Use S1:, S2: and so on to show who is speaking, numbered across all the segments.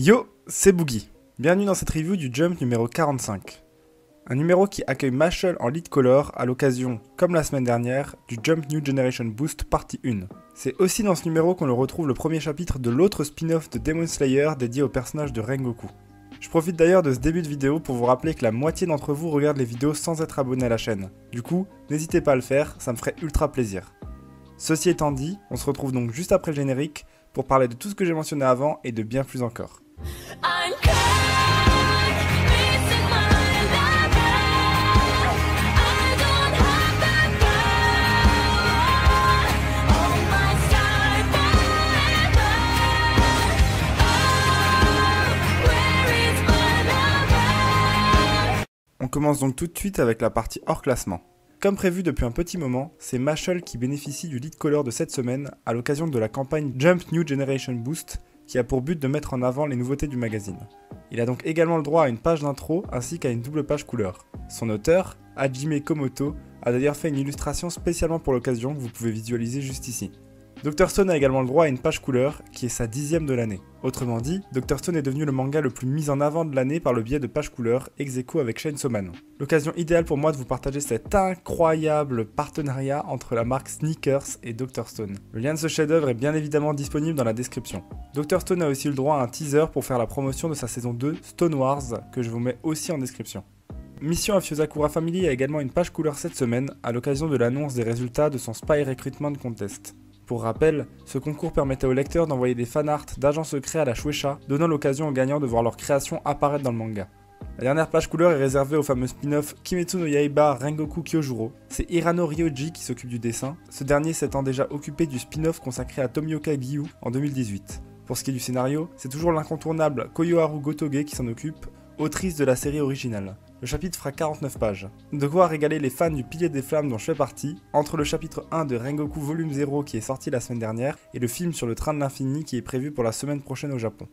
S1: Yo, c'est Boogie. Bienvenue dans cette review du Jump numéro 45. Un numéro qui accueille Mashal en lead color à l'occasion, comme la semaine dernière, du Jump New Generation Boost partie 1. C'est aussi dans ce numéro qu'on le retrouve le premier chapitre de l'autre spin-off de Demon Slayer dédié au personnage de Rengoku. Je profite d'ailleurs de ce début de vidéo pour vous rappeler que la moitié d'entre vous regardent les vidéos sans être abonné à la chaîne. Du coup, n'hésitez pas à le faire, ça me ferait ultra plaisir. Ceci étant dit, on se retrouve donc juste après le générique pour parler de tout ce que j'ai mentionné avant et de bien plus encore. On commence donc tout de suite avec la partie hors classement. Comme prévu depuis un petit moment, c'est Mashal qui bénéficie du lead color de cette semaine à l'occasion de la campagne Jump New Generation Boost qui a pour but de mettre en avant les nouveautés du magazine. Il a donc également le droit à une page d'intro ainsi qu'à une double page couleur. Son auteur, Hajime Komoto, a d'ailleurs fait une illustration spécialement pour l'occasion que vous pouvez visualiser juste ici. Dr Stone a également le droit à une page couleur, qui est sa dixième de l'année. Autrement dit, Dr Stone est devenu le manga le plus mis en avant de l'année par le biais de pages couleur, ex avec Chainsaw Man. L'occasion idéale pour moi de vous partager cet incroyable partenariat entre la marque Sneakers et Dr Stone. Le lien de ce chef-d'œuvre est bien évidemment disponible dans la description. Dr Stone a aussi le droit à un teaser pour faire la promotion de sa saison 2, Stone Wars, que je vous mets aussi en description. Mission of Yosakura Family a également une page couleur cette semaine à l'occasion de l'annonce des résultats de son Spy Recruitment Contest. Pour rappel, ce concours permettait aux lecteurs d'envoyer des fanarts d'agents secrets à la Shueisha, donnant l'occasion aux gagnants de voir leur création apparaître dans le manga. La dernière page couleur est réservée au fameux spin-off Kimetsu no Yaiba Rengoku Kyojuro. C'est Hirano Ryoji qui s'occupe du dessin, ce dernier s'étant déjà occupé du spin-off consacré à Tomioka Gyu en 2018. Pour ce qui est du scénario, c'est toujours l'incontournable Koyoharu Gotoge qui s'en occupe, autrice de la série originale. Le chapitre fera 49 pages. De quoi régaler les fans du Pilier des Flammes dont je fais partie, entre le chapitre 1 de Rengoku Volume 0 qui est sorti la semaine dernière et le film sur le train de l'infini qui est prévu pour la semaine prochaine au Japon.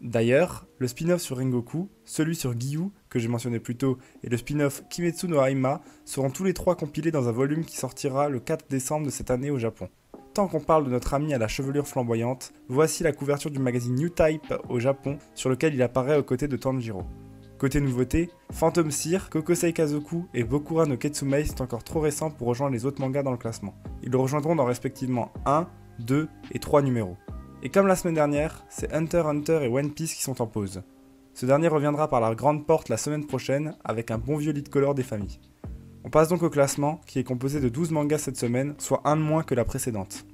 S1: D'ailleurs, le spin-off sur Rengoku, celui sur Giyu, que j'ai mentionné plus tôt, et le spin-off Kimetsu no Haima seront tous les trois compilés dans un volume qui sortira le 4 décembre de cette année au Japon. Tant qu'on parle de notre ami à la chevelure flamboyante, voici la couverture du magazine New Type au Japon sur lequel il apparaît aux côtés de Tanjiro. Côté nouveauté, Phantom Seer, Kokosei Kazoku et Bokura no Ketsumei sont encore trop récents pour rejoindre les autres mangas dans le classement. Ils le rejoindront dans respectivement 1, 2 et 3 numéros. Et comme la semaine dernière, c'est Hunter Hunter et One Piece qui sont en pause. Ce dernier reviendra par la grande porte la semaine prochaine avec un bon vieux lead color des familles. On passe donc au classement qui est composé de 12 mangas cette semaine, soit un de moins que la précédente.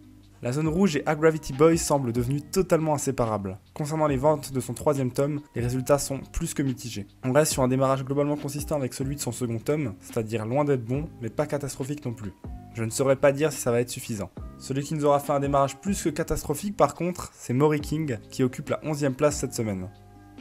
S1: La zone rouge et A Gravity Boy semblent devenus totalement inséparables. Concernant les ventes de son troisième tome, les résultats sont plus que mitigés. On reste sur un démarrage globalement consistant avec celui de son second tome, c'est-à-dire loin d'être bon, mais pas catastrophique non plus. Je ne saurais pas dire si ça va être suffisant. Celui qui nous aura fait un démarrage plus que catastrophique par contre, c'est Mori King, qui occupe la 11ème place cette semaine.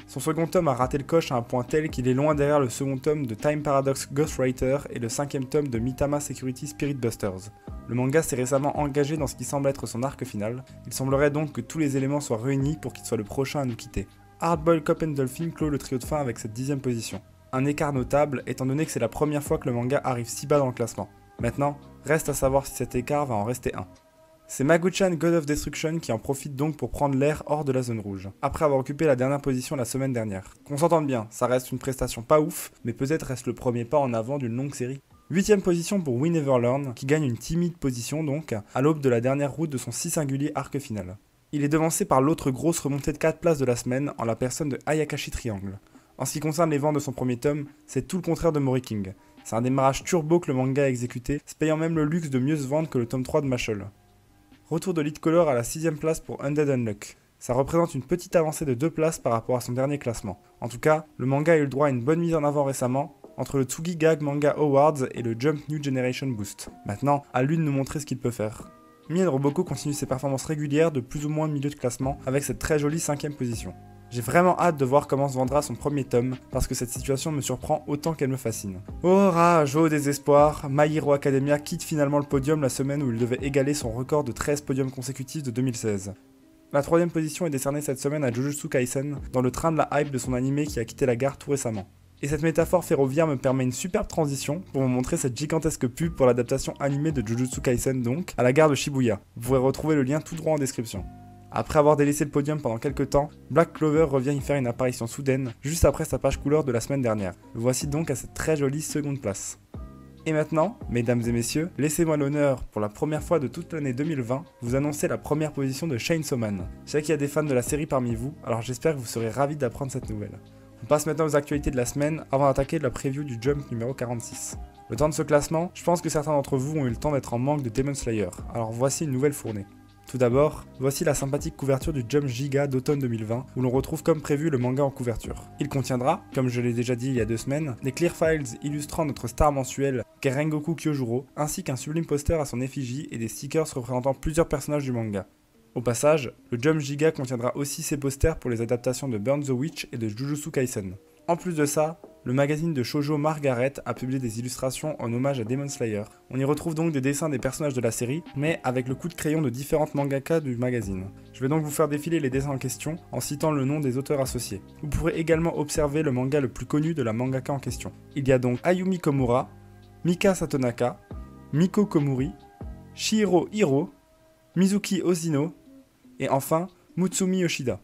S1: Son second tome a raté le coche à un point tel qu'il est loin derrière le second tome de Time Paradox Ghostwriter et le cinquième tome de Mitama Security Spirit Busters. Le manga s'est récemment engagé dans ce qui semble être son arc final. Il semblerait donc que tous les éléments soient réunis pour qu'il soit le prochain à nous quitter. Hardboil Cop and Dolphin clôt le trio de fin avec cette dixième position. Un écart notable étant donné que c'est la première fois que le manga arrive si bas dans le classement. Maintenant, reste à savoir si cet écart va en rester un. C'est Maguchan God of Destruction qui en profite donc pour prendre l'air hors de la zone rouge, après avoir occupé la dernière position la semaine dernière. Qu'on s'entende bien, ça reste une prestation pas ouf, mais peut-être reste le premier pas en avant d'une longue série. Huitième position pour We qui gagne une timide position donc, à l'aube de la dernière route de son si singulier arc final. Il est devancé par l'autre grosse remontée de 4 places de la semaine en la personne de Ayakashi Triangle. En ce qui concerne les ventes de son premier tome, c'est tout le contraire de Mori King. C'est un démarrage turbo que le manga a exécuté, se payant même le luxe de mieux se vendre que le tome 3 de Mashal. Retour de Lead Color à la 6 place pour Undead Unluck. Ça représente une petite avancée de 2 places par rapport à son dernier classement. En tout cas, le manga a eu le droit à une bonne mise en avant récemment, entre le Tsugi Gag Manga Awards et le Jump New Generation Boost. Maintenant, à lui de nous montrer ce qu'il peut faire. Mien Roboko continue ses performances régulières de plus ou moins milieu de classement avec cette très jolie cinquième position. J'ai vraiment hâte de voir comment se vendra son premier tome, parce que cette situation me surprend autant qu'elle me fascine. Oh rage, au désespoir, My Academia quitte finalement le podium la semaine où il devait égaler son record de 13 podiums consécutifs de 2016. La troisième position est décernée cette semaine à Jujutsu Kaisen, dans le train de la hype de son animé qui a quitté la gare tout récemment. Et cette métaphore ferroviaire me permet une superbe transition pour vous montrer cette gigantesque pub pour l'adaptation animée de Jujutsu Kaisen donc, à la gare de Shibuya. Vous pourrez retrouver le lien tout droit en description. Après avoir délaissé le podium pendant quelques temps, Black Clover revient y faire une apparition soudaine, juste après sa page couleur de la semaine dernière. Voici donc à cette très jolie seconde place. Et maintenant, mesdames et messieurs, laissez-moi l'honneur, pour la première fois de toute l'année 2020, vous annoncer la première position de Chainsaw Man. Je sais qu'il y a des fans de la série parmi vous, alors j'espère que vous serez ravis d'apprendre cette nouvelle. On passe maintenant aux actualités de la semaine avant d'attaquer la preview du Jump numéro 46. Le temps de ce classement, je pense que certains d'entre vous ont eu le temps d'être en manque de Demon Slayer, alors voici une nouvelle fournée. Tout d'abord, voici la sympathique couverture du Jump Giga d'automne 2020, où l'on retrouve comme prévu le manga en couverture. Il contiendra, comme je l'ai déjà dit il y a deux semaines, des clear files illustrant notre star mensuelle, Kerengoku Kyojuro, ainsi qu'un sublime poster à son effigie et des stickers représentant plusieurs personnages du manga. Au passage, le Jump Giga contiendra aussi ses posters pour les adaptations de Burn the Witch et de Jujutsu Kaisen. En plus de ça, le magazine de shoujo Margaret a publié des illustrations en hommage à Demon Slayer. On y retrouve donc des dessins des personnages de la série, mais avec le coup de crayon de différentes mangakas du magazine. Je vais donc vous faire défiler les dessins en question en citant le nom des auteurs associés. Vous pourrez également observer le manga le plus connu de la mangaka en question. Il y a donc Ayumi Komura, Mika Satonaka, Miko Komuri, Shihiro Hiro, Mizuki Ozino et enfin Mutsumi Yoshida.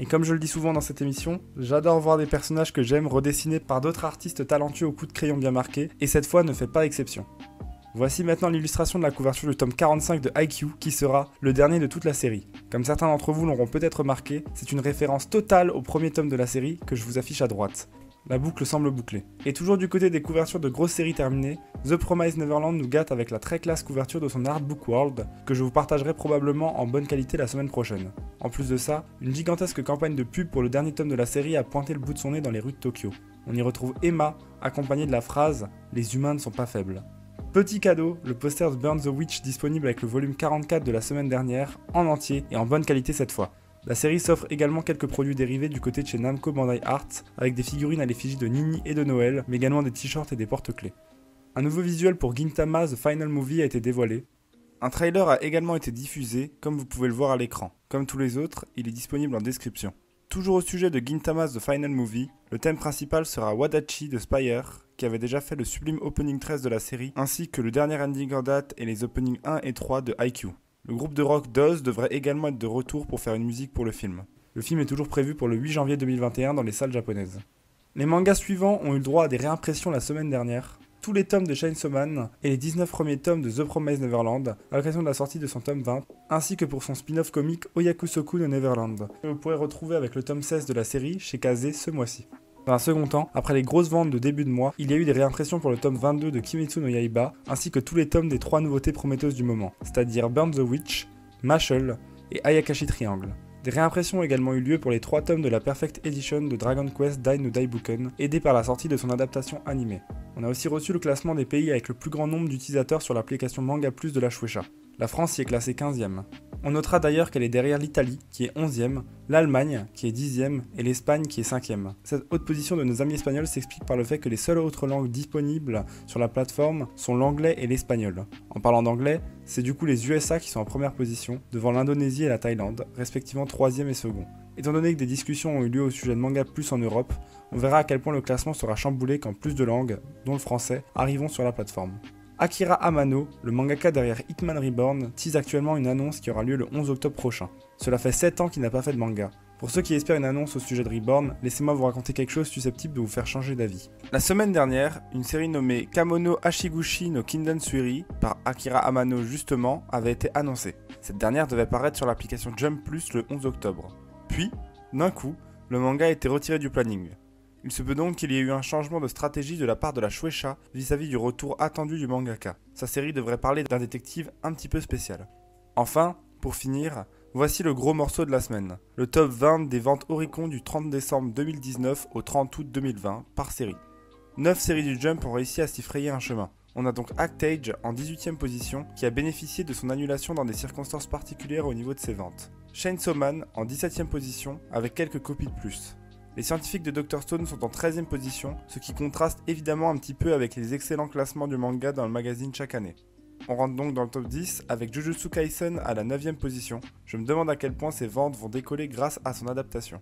S1: Et comme je le dis souvent dans cette émission, j'adore voir des personnages que j'aime redessinés par d'autres artistes talentueux au coup de crayon bien marqué, et cette fois ne fait pas exception. Voici maintenant l'illustration de la couverture du tome 45 de IQ, qui sera le dernier de toute la série. Comme certains d'entre vous l'auront peut-être remarqué, c'est une référence totale au premier tome de la série que je vous affiche à droite. La boucle semble bouclée. Et toujours du côté des couvertures de grosses séries terminées, The Promise Neverland nous gâte avec la très classe couverture de son Artbook World, que je vous partagerai probablement en bonne qualité la semaine prochaine. En plus de ça, une gigantesque campagne de pub pour le dernier tome de la série a pointé le bout de son nez dans les rues de Tokyo. On y retrouve Emma, accompagnée de la phrase Les humains ne sont pas faibles. Petit cadeau, le poster de Burn the Witch disponible avec le volume 44 de la semaine dernière, en entier et en bonne qualité cette fois. La série s'offre également quelques produits dérivés du côté de chez Namco Bandai Art, avec des figurines à l'effigie de Nini et de Noël, mais également des t-shirts et des porte-clés. Un nouveau visuel pour Gintama The Final Movie a été dévoilé. Un trailer a également été diffusé, comme vous pouvez le voir à l'écran. Comme tous les autres, il est disponible en description. Toujours au sujet de Gintama The Final Movie, le thème principal sera Wadachi de Spire, qui avait déjà fait le sublime opening 13 de la série, ainsi que le dernier ending en date et les openings 1 et 3 de IQ. Le groupe de rock Doz devrait également être de retour pour faire une musique pour le film. Le film est toujours prévu pour le 8 janvier 2021 dans les salles japonaises. Les mangas suivants ont eu le droit à des réimpressions la semaine dernière. Tous les tomes de Chainsaw Man et les 19 premiers tomes de The Promised Neverland à l'occasion de la sortie de son tome 20, ainsi que pour son spin-off comique Oyakusoku no Neverland, que vous pourrez retrouver avec le tome 16 de la série chez Kaze ce mois-ci. Dans un second temps, après les grosses ventes de début de mois, il y a eu des réimpressions pour le tome 22 de Kimetsu no Yaiba, ainsi que tous les tomes des trois nouveautés prometteuses du moment, c'est-à-dire Burn the Witch, Mashal et Ayakashi Triangle. Des réimpressions ont également eu lieu pour les trois tomes de la Perfect Edition de Dragon Quest Dai no Daibuken, aidé par la sortie de son adaptation animée. On a aussi reçu le classement des pays avec le plus grand nombre d'utilisateurs sur l'application Manga Plus de la Shueisha. La France y est classée 15e. On notera d'ailleurs qu'elle est derrière l'Italie, qui est 11e, l'Allemagne, qui est 10e, et l'Espagne, qui est 5e. Cette haute position de nos amis espagnols s'explique par le fait que les seules autres langues disponibles sur la plateforme sont l'anglais et l'espagnol. En parlant d'anglais, c'est du coup les USA qui sont en première position, devant l'Indonésie et la Thaïlande, respectivement 3e et 2 Étant donné que des discussions ont eu lieu au sujet de Manga Plus en Europe, on verra à quel point le classement sera chamboulé quand plus de langues, dont le français, arriveront sur la plateforme. Akira Amano, le mangaka derrière Hitman Reborn, tease actuellement une annonce qui aura lieu le 11 octobre prochain. Cela fait 7 ans qu'il n'a pas fait de manga. Pour ceux qui espèrent une annonce au sujet de Reborn, laissez-moi vous raconter quelque chose susceptible de vous faire changer d'avis. La semaine dernière, une série nommée Kamono Hashiguchi no Kinden Suiri, par Akira Amano justement, avait été annoncée. Cette dernière devait paraître sur l'application Jump Plus le 11 octobre. Puis, d'un coup, le manga a été retiré du planning. Il se peut donc qu'il y ait eu un changement de stratégie de la part de la Shueisha vis-à-vis du retour attendu du mangaka. Sa série devrait parler d'un détective un petit peu spécial. Enfin, pour finir, voici le gros morceau de la semaine. Le top 20 des ventes Oricon du 30 décembre 2019 au 30 août 2020 par série. 9 séries du Jump ont réussi à s'y frayer un chemin. On a donc Actage en 18ème position qui a bénéficié de son annulation dans des circonstances particulières au niveau de ses ventes. Chainsaw Man en 17ème position avec quelques copies de plus. Les scientifiques de Dr Stone sont en 13e position, ce qui contraste évidemment un petit peu avec les excellents classements du manga dans le magazine chaque année. On rentre donc dans le top 10 avec Jujutsu Kaisen à la 9e position. Je me demande à quel point ses ventes vont décoller grâce à son adaptation.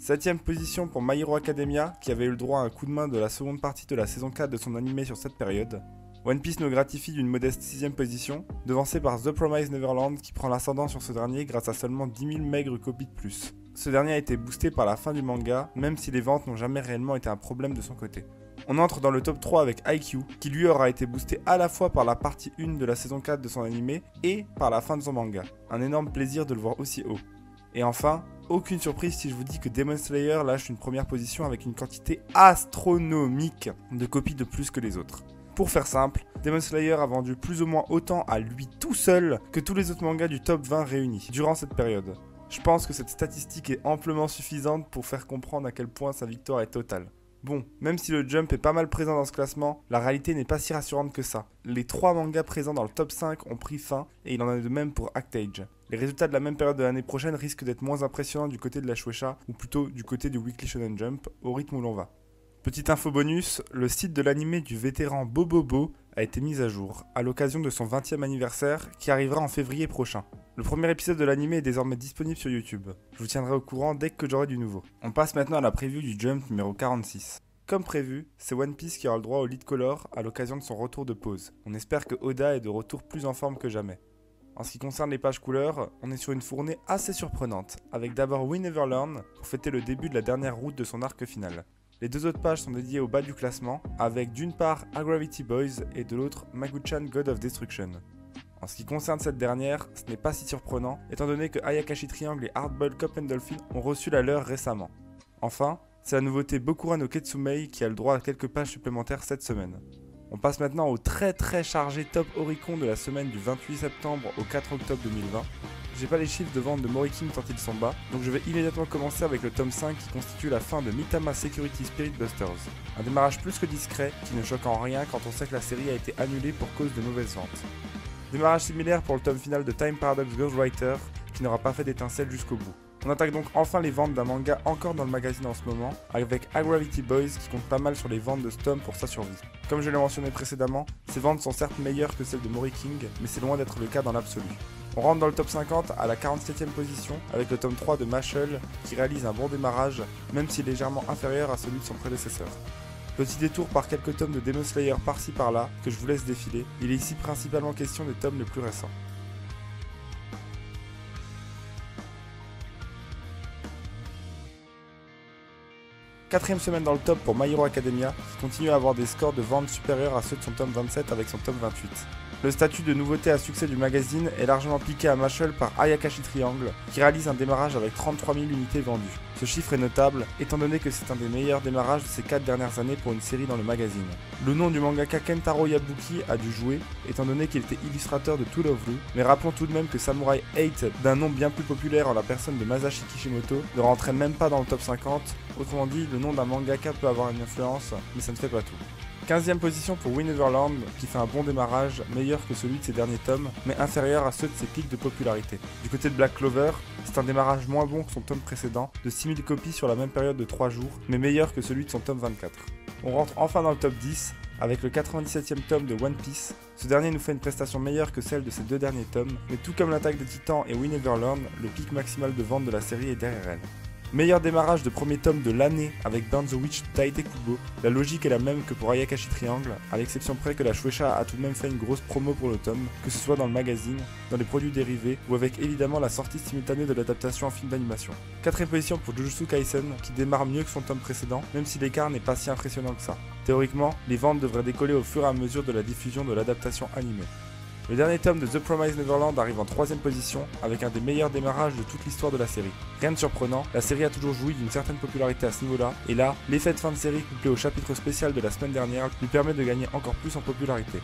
S1: 7ème position pour My Hero Academia, qui avait eu le droit à un coup de main de la seconde partie de la saison 4 de son animé sur cette période. One Piece nous gratifie d'une modeste 6ème position, devancé par The Promise Neverland qui prend l'ascendant sur ce dernier grâce à seulement 10 000 maigres copies de plus. Ce dernier a été boosté par la fin du manga, même si les ventes n'ont jamais réellement été un problème de son côté. On entre dans le top 3 avec IQ, qui lui aura été boosté à la fois par la partie 1 de la saison 4 de son animé et par la fin de son manga. Un énorme plaisir de le voir aussi haut. Et enfin, aucune surprise si je vous dis que Demon Slayer lâche une première position avec une quantité astronomique de copies de plus que les autres. Pour faire simple, Demon Slayer a vendu plus ou moins autant à lui tout seul que tous les autres mangas du top 20 réunis durant cette période. Je pense que cette statistique est amplement suffisante pour faire comprendre à quel point sa victoire est totale. Bon, même si le jump est pas mal présent dans ce classement, la réalité n'est pas si rassurante que ça. Les trois mangas présents dans le top 5 ont pris fin et il en a de même pour Actage. Les résultats de la même période de l'année prochaine risquent d'être moins impressionnants du côté de la Shueisha ou plutôt du côté du Weekly Shonen Jump au rythme où l'on va. Petite info bonus, le site de l'animé du vétéran Bobobo a été mis à jour à l'occasion de son 20e anniversaire qui arrivera en février prochain. Le premier épisode de l'animé est désormais disponible sur YouTube. Je vous tiendrai au courant dès que j'aurai du nouveau. On passe maintenant à la preview du Jump numéro 46. Comme prévu, c'est One Piece qui aura le droit au lead color à l'occasion de son retour de pause. On espère que Oda est de retour plus en forme que jamais. En ce qui concerne les pages couleurs, on est sur une fournée assez surprenante, avec d'abord We Learn pour fêter le début de la dernière route de son arc final. Les deux autres pages sont dédiées au bas du classement, avec d'une part Gravity Boys et de l'autre Maguchan God of Destruction. En ce qui concerne cette dernière, ce n'est pas si surprenant, étant donné que Ayakashi Triangle et Hardball Cop and Dolphin ont reçu la leur récemment. Enfin, c'est la nouveauté Bokura no Ketsumei qui a le droit à quelques pages supplémentaires cette semaine. On passe maintenant au très très chargé top Oricon de la semaine du 28 septembre au 4 octobre 2020. J'ai pas les chiffres de vente de Moriking tant ils sont bas, donc je vais immédiatement commencer avec le tome 5 qui constitue la fin de Mitama Security Spirit Busters. Un démarrage plus que discret, qui ne choque en rien quand on sait que la série a été annulée pour cause de mauvaises ventes. Démarrage similaire pour le tome final de Time Paradox Ghostwriter, qui n'aura pas fait d'étincelle jusqu'au bout. On attaque donc enfin les ventes d'un manga encore dans le magazine en ce moment, avec Agravity Boys qui compte pas mal sur les ventes de ce tome pour sa survie. Comme je l'ai mentionné précédemment, ces ventes sont certes meilleures que celles de Mori King, mais c'est loin d'être le cas dans l'absolu. On rentre dans le top 50 à la 47e position avec le tome 3 de Mashal qui réalise un bon démarrage, même est légèrement inférieur à celui de son prédécesseur. Petit détour par quelques tomes de Demon Slayer par-ci par-là que je vous laisse défiler, il est ici principalement question des tomes les plus récents. Quatrième semaine dans le top pour My Hero Academia, qui continue à avoir des scores de vente supérieurs à ceux de son tome 27 avec son tome 28. Le statut de nouveauté à succès du magazine est largement piqué à Mashal par Ayakashi Triangle, qui réalise un démarrage avec 33 000 unités vendues. Ce chiffre est notable, étant donné que c'est un des meilleurs démarrages de ces 4 dernières années pour une série dans le magazine. Le nom du mangaka Kentaro Yabuki a dû jouer, étant donné qu'il était illustrateur de Tool of Blue, mais rappelons tout de même que Samurai 8, d'un nom bien plus populaire en la personne de Masashi Kishimoto, ne rentrait même pas dans le top 50, autrement dit, le nom d'un mangaka peut avoir une influence, mais ça ne fait pas tout. 15ème position pour Winneverland, qui fait un bon démarrage, meilleur que celui de ses derniers tomes, mais inférieur à ceux de ses pics de popularité. Du côté de Black Clover, c'est un démarrage moins bon que son tome précédent, de 6000 copies sur la même période de 3 jours, mais meilleur que celui de son tome 24. On rentre enfin dans le top 10, avec le 97e tome de One Piece. Ce dernier nous fait une prestation meilleure que celle de ses deux derniers tomes, mais tout comme l'attaque des titans et Winneverland, le pic maximal de vente de la série est derrière elle. Meilleur démarrage de premier tome de l'année avec Burn the Witch Taite Kubo. La logique est la même que pour Ayakashi Triangle, à l'exception près que la Shueisha a tout de même fait une grosse promo pour le tome, que ce soit dans le magazine, dans les produits dérivés ou avec évidemment la sortie simultanée de l'adaptation en film d'animation. Quatrième position pour Jujutsu Kaisen qui démarre mieux que son tome précédent, même si l'écart n'est pas si impressionnant que ça. Théoriquement, les ventes devraient décoller au fur et à mesure de la diffusion de l'adaptation animée. Le dernier tome de The Promised Neverland arrive en troisième position avec un des meilleurs démarrages de toute l'histoire de la série. Rien de surprenant, la série a toujours joui d'une certaine popularité à ce niveau-là, et là, l'effet de fin de série couplé au chapitre spécial de la semaine dernière lui permet de gagner encore plus en popularité.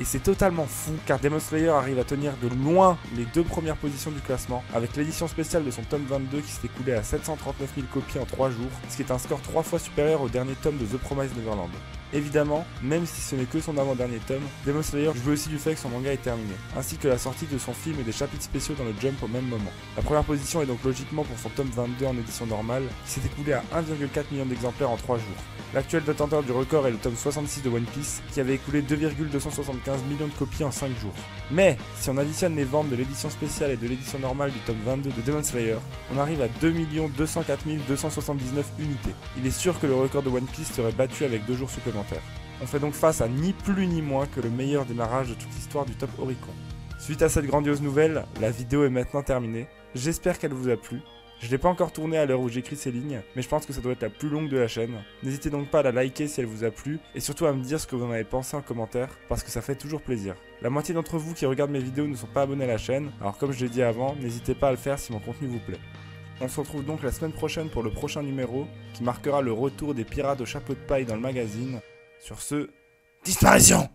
S1: Et c'est totalement fou car Demon Slayer arrive à tenir de loin les deux premières positions du classement avec l'édition spéciale de son tome 22 qui s'est écoulé à 739 000 copies en 3 jours, ce qui est un score 3 fois supérieur au dernier tome de The Promised Neverland. Évidemment, même si ce n'est que son avant-dernier tome, Demon Slayer joue aussi du fait que son manga est terminé, ainsi que la sortie de son film et des chapitres spéciaux dans le Jump au même moment. La première position est donc logiquement pour son tome 22 en édition normale, qui s'est écoulé à 1,4 million d'exemplaires en 3 jours. L'actuel détenteur du record est le tome 66 de One Piece, qui avait écoulé 2,275 millions de copies en 5 jours. Mais, si on additionne les ventes de l'édition spéciale et de l'édition normale du tome 22 de Demon Slayer, on arrive à 2 204 279 unités. Il est sûr que le record de One Piece serait battu avec 2 jours supplémentaires. On fait donc face à ni plus ni moins que le meilleur démarrage de toute l'histoire du top Oricon. Suite à cette grandiose nouvelle, la vidéo est maintenant terminée. J'espère qu'elle vous a plu. Je l'ai pas encore tournée à l'heure où j'écris ces lignes, mais je pense que ça doit être la plus longue de la chaîne. N'hésitez donc pas à la liker si elle vous a plu, et surtout à me dire ce que vous en avez pensé en commentaire, parce que ça fait toujours plaisir. La moitié d'entre vous qui regardent mes vidéos ne sont pas abonnés à la chaîne, alors comme je l'ai dit avant, n'hésitez pas à le faire si mon contenu vous plaît. On se retrouve donc la semaine prochaine pour le prochain numéro, qui marquera le retour des pirates au chapeau de paille dans le magazine. Sur ce, disparition